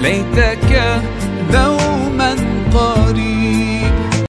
Late that girl